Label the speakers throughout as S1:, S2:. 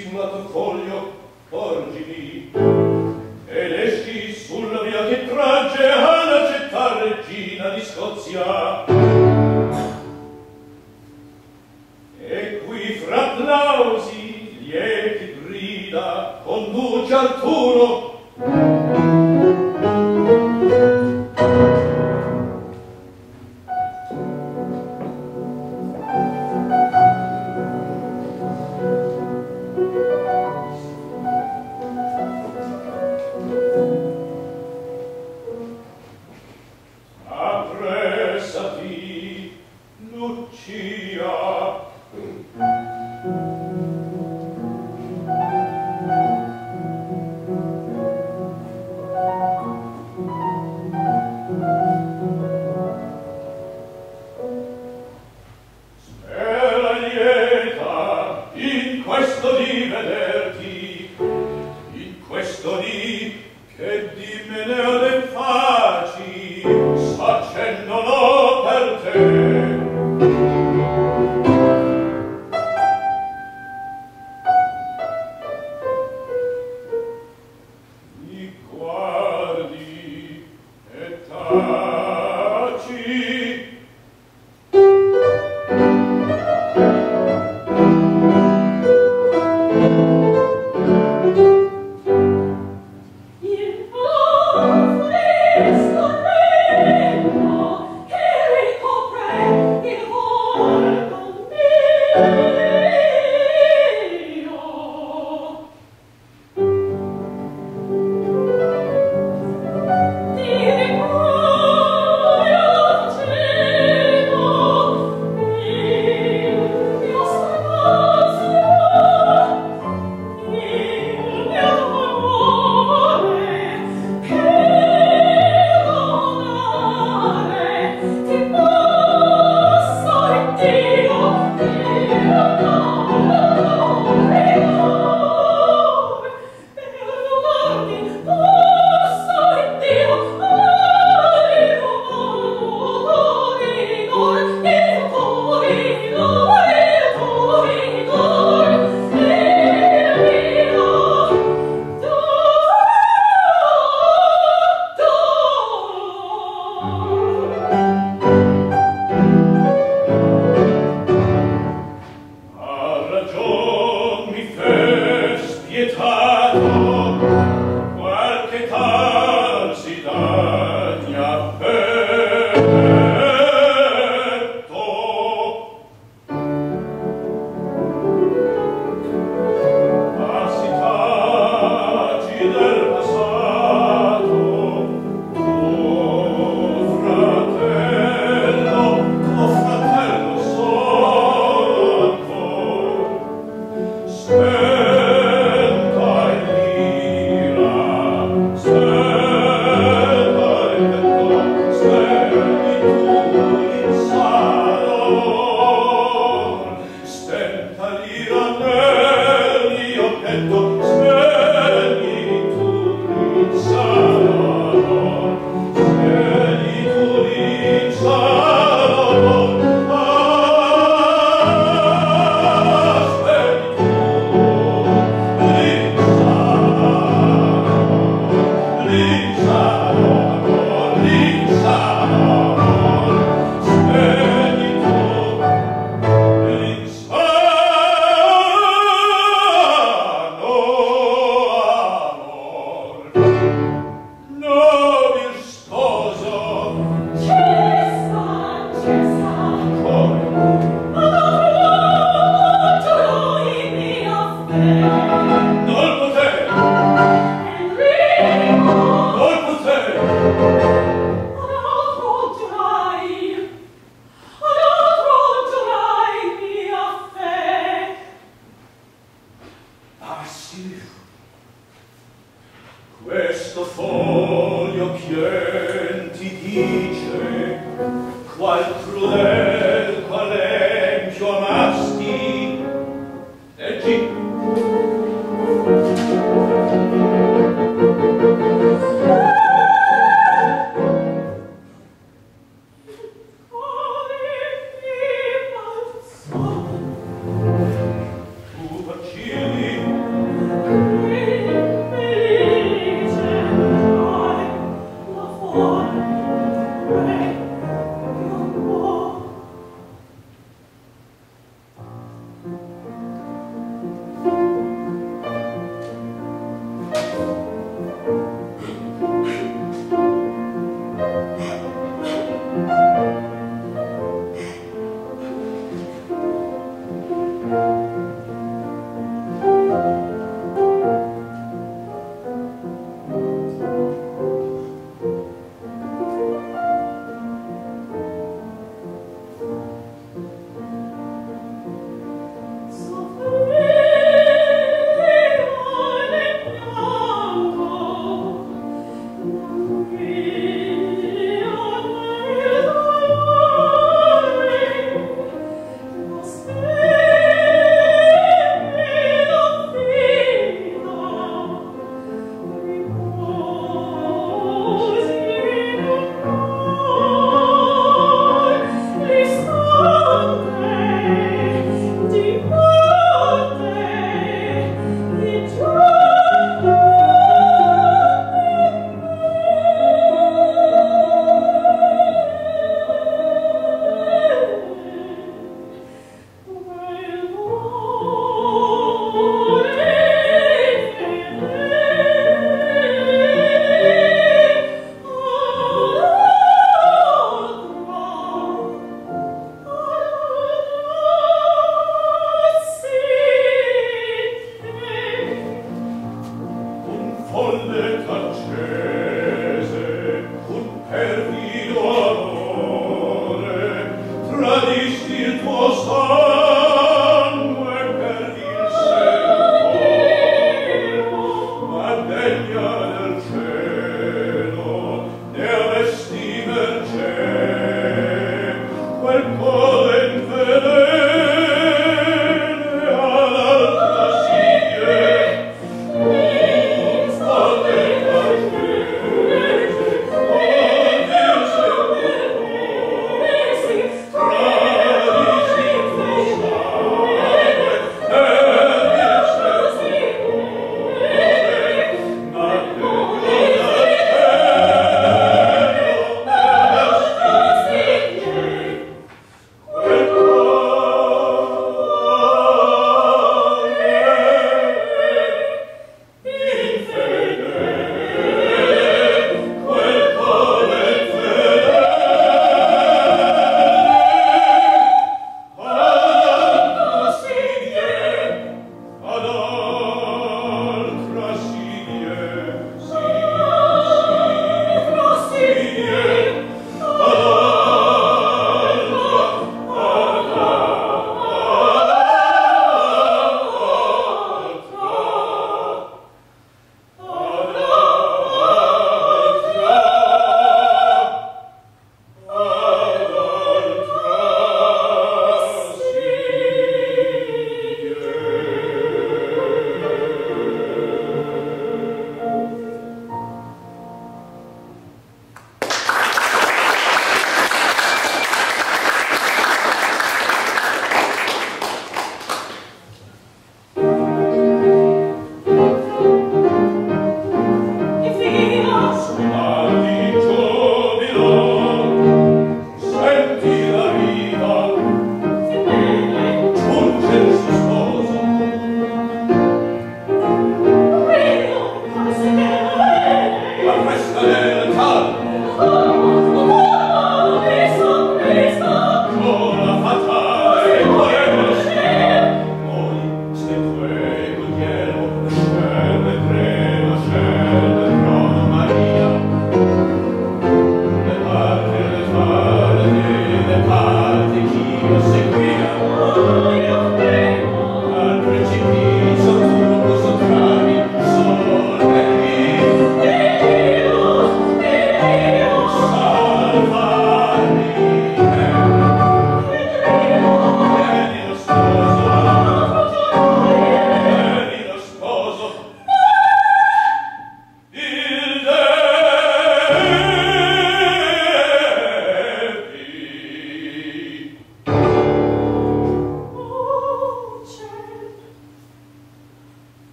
S1: si mattoglio porgimi ed esci sulla via che tragge alla città regina di Scozia. questo foglio pien ti dice qual crudel qual empio amassa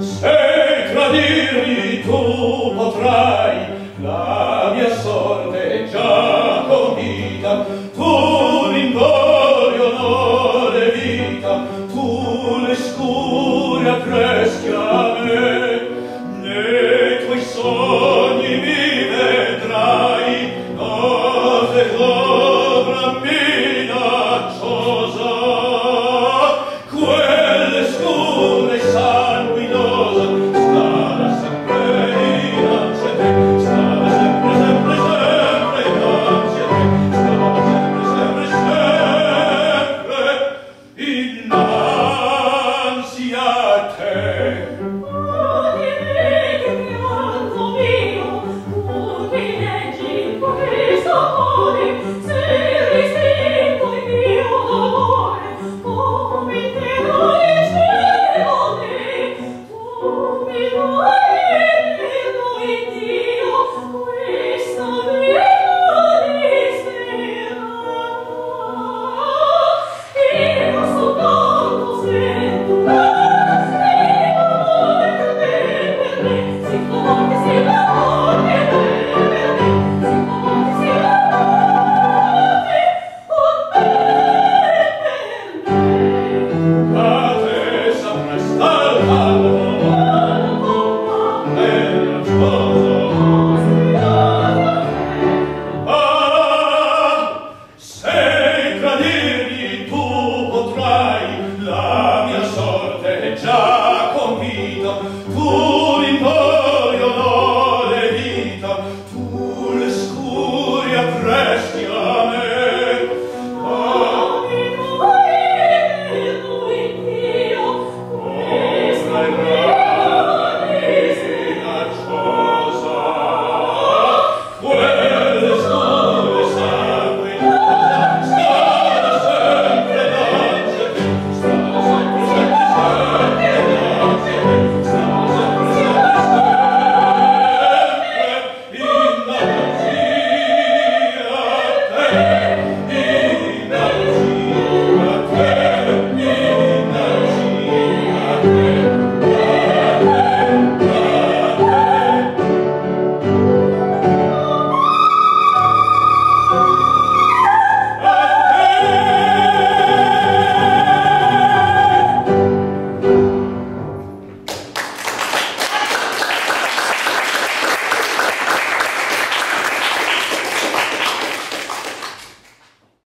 S1: Se tradirmi tu potrai